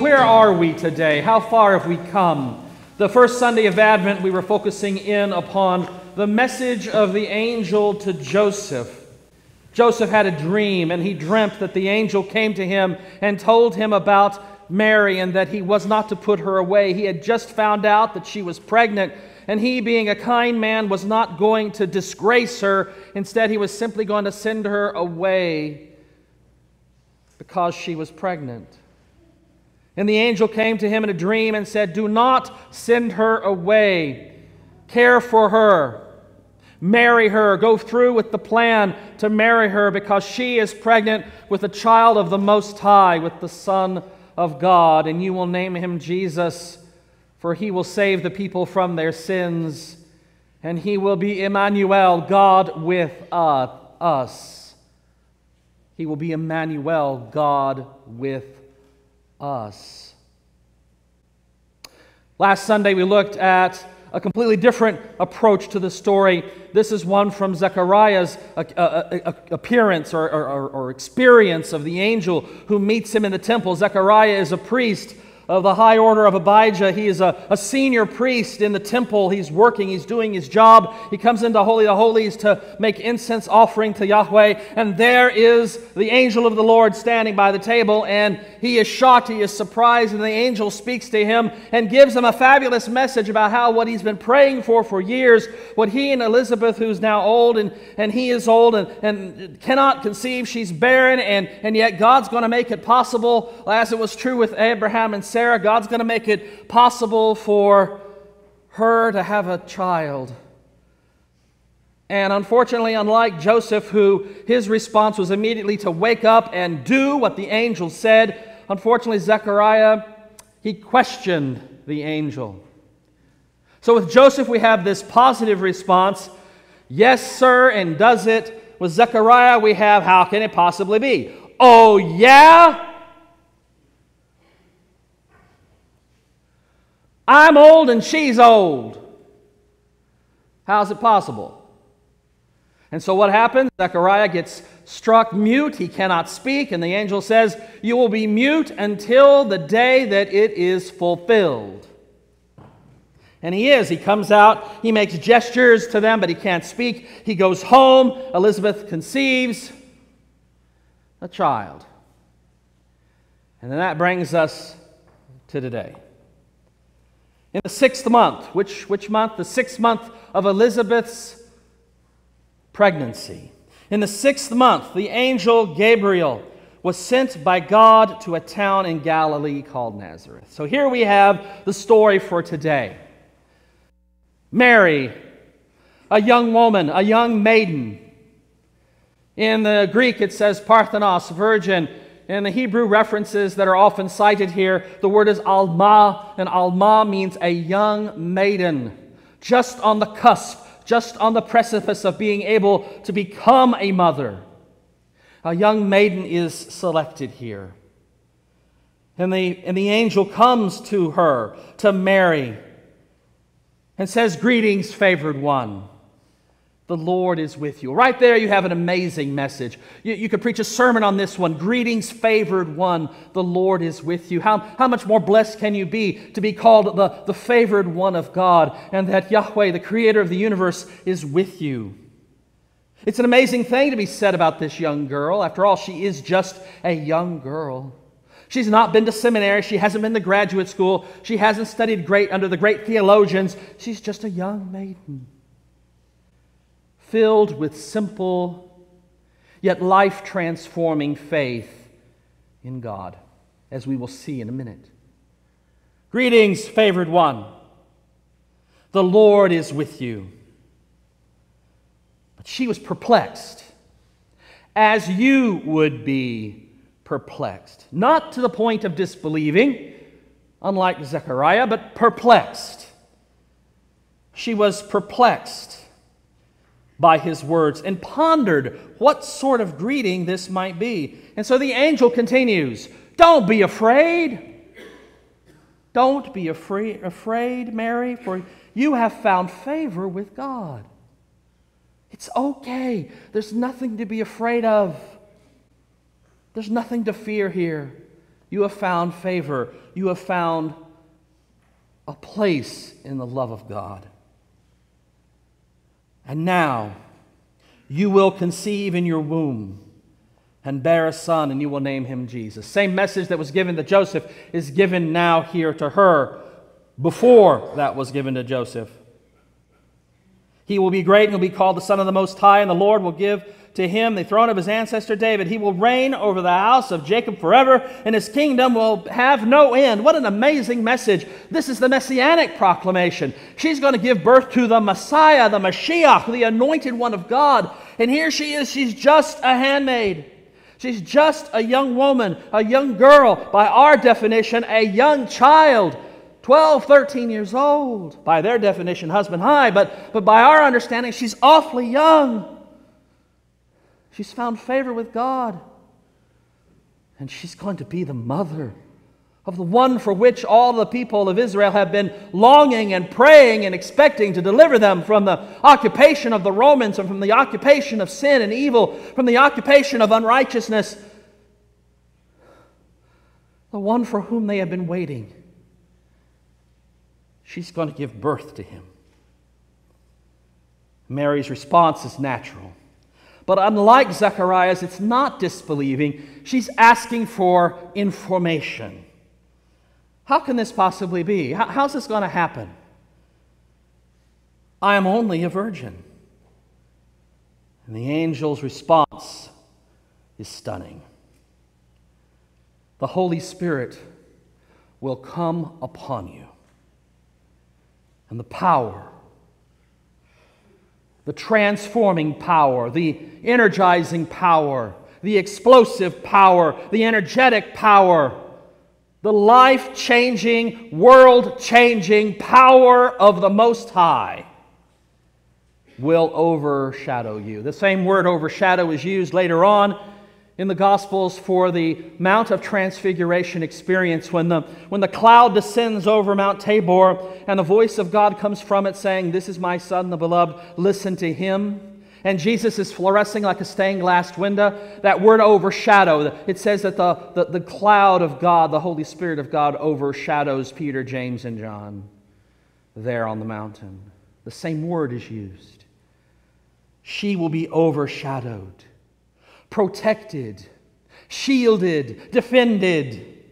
Where are we today? How far have we come? The first Sunday of Advent, we were focusing in upon the message of the angel to Joseph. Joseph had a dream, and he dreamt that the angel came to him and told him about Mary and that he was not to put her away. He had just found out that she was pregnant, and he, being a kind man, was not going to disgrace her. Instead, he was simply going to send her away because she was pregnant. And the angel came to him in a dream and said, Do not send her away. Care for her. Marry her. Go through with the plan to marry her because she is pregnant with a child of the Most High, with the Son of God. And you will name him Jesus, for he will save the people from their sins. And he will be Emmanuel, God with us. He will be Emmanuel, God with us. Last Sunday, we looked at a completely different approach to the story. This is one from Zechariah's uh, uh, uh, appearance or, or, or, experience of the angel who meets him in the temple. Zechariah is a priest of the high order of Abijah. He is a, a senior priest in the temple. He's working, he's doing his job. He comes into Holy of Holies to make incense offering to Yahweh. And there is the angel of the Lord standing by the table. And he is shocked, he is surprised. And the angel speaks to him and gives him a fabulous message about how what he's been praying for for years, what he and Elizabeth, who's now old, and, and he is old and, and cannot conceive, she's barren, and, and yet God's going to make it possible, as it was true with Abraham and Sarah, God's going to make it possible for her to have a child. And unfortunately, unlike Joseph, who his response was immediately to wake up and do what the angel said, unfortunately, Zechariah, he questioned the angel. So with Joseph, we have this positive response yes, sir, and does it. With Zechariah, we have how can it possibly be? Oh, yeah? I'm old and she's old. How is it possible? And so what happens? Zechariah gets struck mute. He cannot speak. And the angel says, You will be mute until the day that it is fulfilled. And he is. He comes out, he makes gestures to them, but he can't speak. He goes home. Elizabeth conceives a child. And then that brings us to today. In the sixth month, which, which month? The sixth month of Elizabeth's pregnancy. In the sixth month, the angel Gabriel was sent by God to a town in Galilee called Nazareth. So here we have the story for today. Mary, a young woman, a young maiden. In the Greek, it says Parthenos, virgin. In the Hebrew references that are often cited here, the word is alma, and alma means a young maiden, just on the cusp, just on the precipice of being able to become a mother. A young maiden is selected here. And the, and the angel comes to her, to Mary, and says, Greetings, favored one. The Lord is with you. Right there, you have an amazing message. You, you, could preach a sermon on this one. Greetings, favored one. The Lord is with you. How, how much more blessed can you be to be called the, the favored one of God and that Yahweh, the creator of the universe, is with you? It's an amazing thing to be said about this young girl. After all, she is just a young girl. She's not been to seminary. She hasn't been to graduate school. She hasn't studied great under the great theologians. She's just a young maiden filled with simple yet life transforming faith in God, as we will see in a minute. Greetings, favored one. The Lord is with you. But she was perplexed, as you would be perplexed. Not to the point of disbelieving, unlike Zechariah, but perplexed. She was perplexed by his words and pondered what sort of greeting this might be. And so the angel continues Don't be afraid. Don't be afraid, afraid, Mary, for you have found favor with God. It's okay. There's nothing to be afraid of. There's nothing to fear here. You have found favor. You have found a place in the love of God. And now you will conceive in your womb and bear a son, and you will name him Jesus. Same message that was given to Joseph is given now here to her before that was given to Joseph. He will be great and he'll be called the Son of the Most High, and the Lord will give to him the throne of his ancestor David. He will reign over the house of Jacob forever, and his kingdom will have no end. What an amazing message. This is the messianic proclamation. She's going to give birth to the Messiah, the Mashiach, the anointed one of God. And here she is. She's just a handmaid. She's just a young woman, a young girl, by our definition, a young child. 12, 13 years old. By their definition, husband high, but, but by our understanding, she's awfully young. She's found favor with God. And she's going to be the mother of the one for which all the people of Israel have been longing and praying and expecting to deliver them from the occupation of the Romans and from the occupation of sin and evil, from the occupation of unrighteousness. The one for whom they have been waiting. She's going to give birth to him. Mary's response is natural. But unlike Zacharias, it's not disbelieving. She's asking for information. How can this possibly be? how's this going to happen? I am only a virgin. And the angel's response is stunning. The Holy Spirit will come upon you, and the power the transforming power, the energizing power, the explosive power, the energetic power, the life changing, world changing power of the Most High will overshadow you. The same word overshadow is used later on in the Gospels for the Mount of Transfiguration experience when the, when the cloud descends over Mount Tabor and the voice of God comes from it saying, This is my Son, the beloved, listen to him. And Jesus is fluorescing like a stained glass window. That word overshadow, it says that the, the, the cloud of God, the Holy Spirit of God, overshadows Peter, James, and John there on the mountain. The same word is used. She will be overshadowed protected, shielded, defended.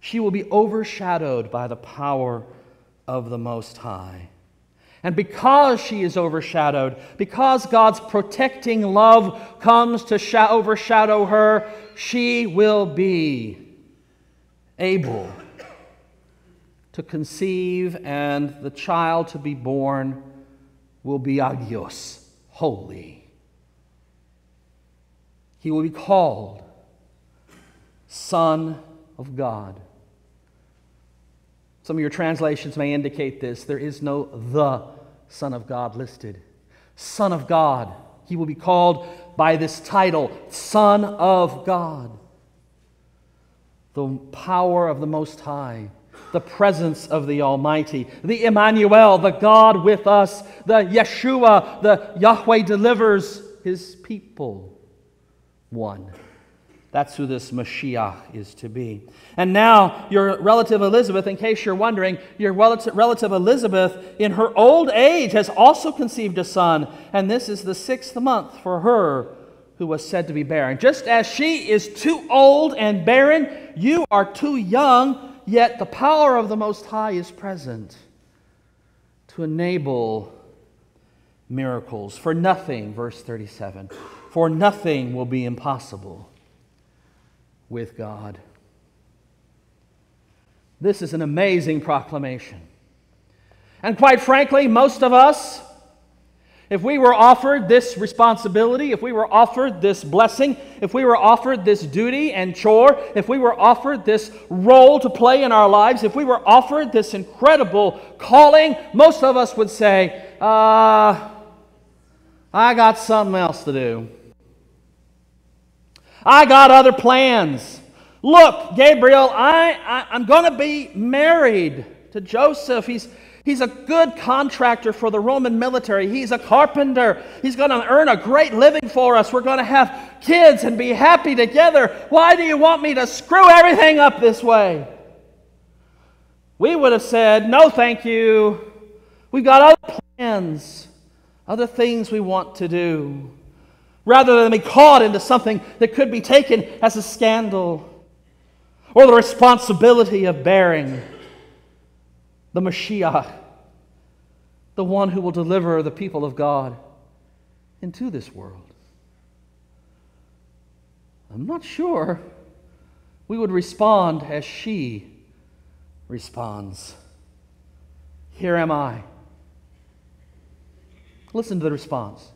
She will be overshadowed by the power of the Most High. And because she is overshadowed, because God's protecting love comes to overshadow her, she will be able to conceive, and the child to be born will be agios, holy. He will be called Son of God. Some of your translations may indicate this. There is no the Son of God listed. Son of God. He will be called by this title, Son of God. The power of the Most High, the presence of the Almighty, the Emmanuel, the God with us, the Yeshua, the Yahweh delivers his people one. That's who this Mashiach is to be. And now, your relative Elizabeth, in case you're wondering, your relative Elizabeth, in her old age, has also conceived a son, and this is the sixth month for her who was said to be barren. Just as she is too old and barren, you are too young, yet the power of the Most High is present to enable miracles. For nothing, verse 37 for nothing will be impossible with God. This is an amazing proclamation. And quite frankly, most of us, if we were offered this responsibility, if we were offered this blessing, if we were offered this duty and chore, if we were offered this role to play in our lives, if we were offered this incredible calling, most of us would say, uh, I got something else to do. I got other plans. Look, Gabriel, I, I, am going to be married to Joseph. He's, He's a good contractor for the Roman military. He's a carpenter. He's going to earn a great living for us. We're going to have kids and be happy together. Why do you want me to screw everything up this way? We would have said, No, thank you. We've got other plans, other things we want to do, rather than be caught into something that could be taken as a scandal or the responsibility of bearing the Mashiach, the one who will deliver the people of God into this world. I'm not sure we would respond as she responds. Here am I. Listen to the response.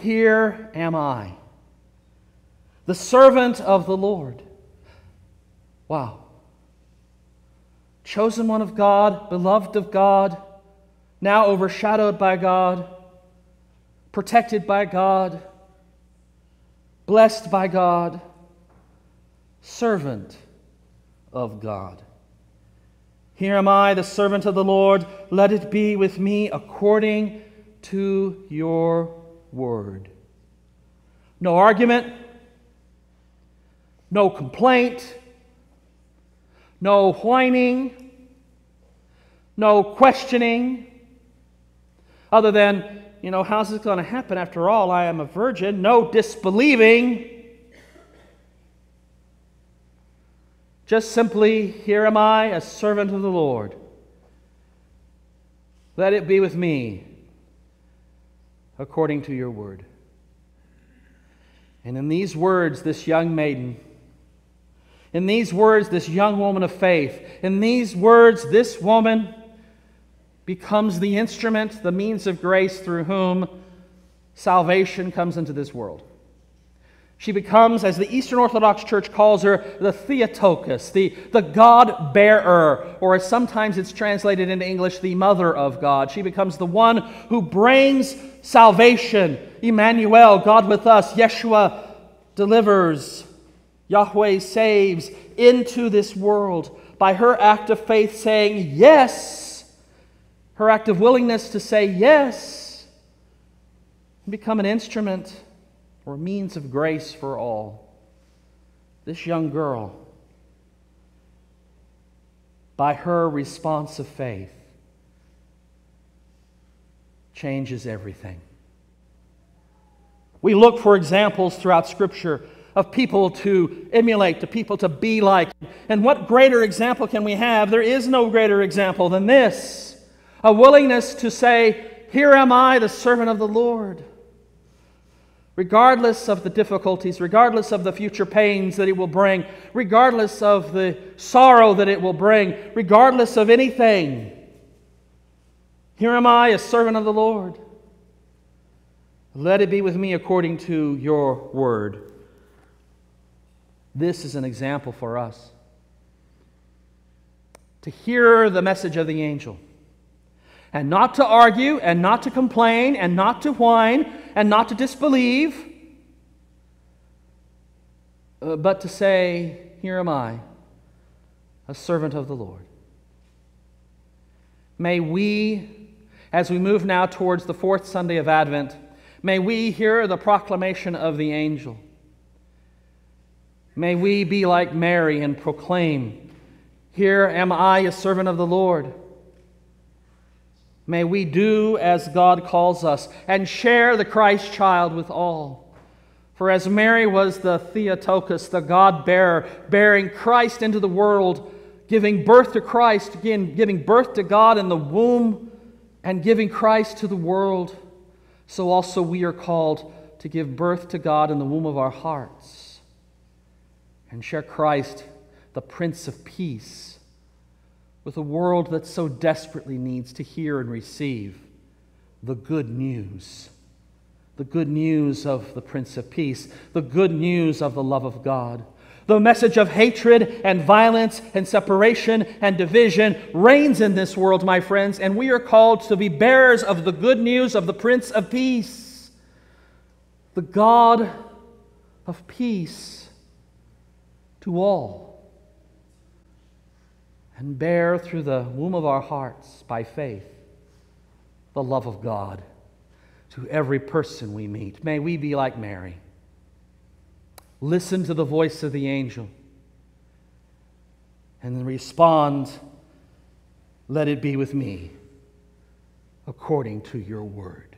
Here am I, the servant of the Lord. Wow chosen one of God, beloved of God, now overshadowed by God, protected by God, blessed by God, servant of God. Here am I, the servant of the Lord. Let it be with me according to your word. No argument, no complaint, no whining, no questioning, other than, you know, how's this going to happen? After all, I am a virgin. No disbelieving. Just simply, here am I, a servant of the Lord. Let it be with me according to your word. And in these words, this young maiden in these words, this young woman of faith, in these words, this woman becomes the instrument, the means of grace through whom salvation comes into this world. She becomes, as the Eastern Orthodox Church calls her, the Theotokos, the, the God bearer, or as sometimes it's translated into English, the Mother of God. She becomes the one who brings salvation. Emmanuel, God with us, Yeshua delivers. Yahweh saves into this world by her act of faith saying yes, her act of willingness to say yes, and become an instrument or means of grace for all. This young girl, by her response of faith, changes everything. We look for examples throughout Scripture of people to emulate, to people to be like. And what greater example can we have? There is no greater example than this a willingness to say, Here am I, the servant of the Lord. Regardless of the difficulties, regardless of the future pains that it will bring, regardless of the sorrow that it will bring, regardless of anything, here am I, a servant of the Lord. Let it be with me according to your word. This is an example for us. To hear the message of the angel and not to argue and not to complain and not to whine and not to disbelieve, uh, but to say, Here am I, a servant of the Lord. May we, as we move now towards the fourth Sunday of Advent, may we hear the proclamation of the angel. May we be like Mary and proclaim, Here am I, a servant of the Lord. May we do as God calls us and share the Christ child with all. For as Mary was the Theotokos, the God bearer, bearing Christ into the world, giving birth to Christ, again, giving birth to God in the womb, and giving Christ to the world, so also we are called to give birth to God in the womb of our hearts and share Christ, the Prince of Peace, with a world that so desperately needs to hear and receive the good news. The good news of the Prince of Peace, the good news of the love of God. The message of hatred and violence and separation and division reigns in this world, my friends, and we are called to be bearers of the good news of the Prince of Peace, the God of peace to all and bear through the womb of our hearts by faith the love of God to every person we meet. May we be like Mary. Listen to the voice of the angel and respond, Let it be with me according to your word.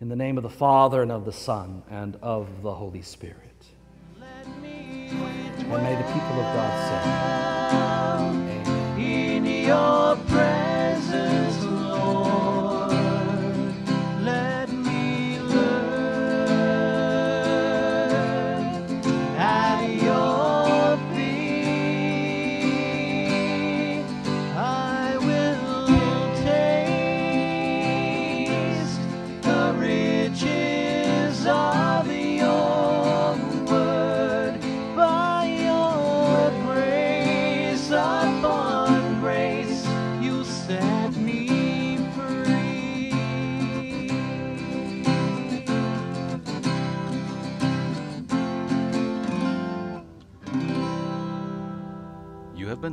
In the name of the Father, and of the Son, and of the Holy Spirit. And may the people of God say, Amen.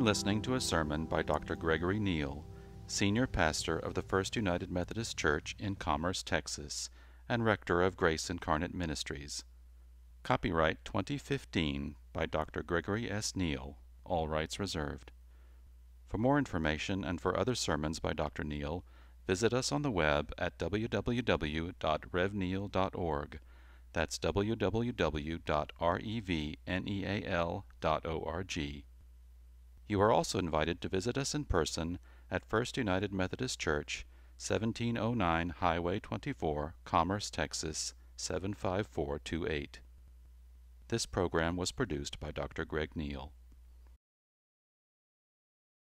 Listening to a sermon by Dr. Gregory Neal, Senior Pastor of the First United Methodist Church in Commerce, Texas, and Rector of Grace Incarnate Ministries. Copyright 2015 by Dr. Gregory S. Neal, all rights reserved. For more information and for other sermons by Dr. Neal, visit us on the web at www.revneal.org. That's www.revneal.org. You are also invited to visit us in person at First United Methodist Church, 1709 Highway 24, Commerce, Texas 75428. This program was produced by Dr. Greg Neal.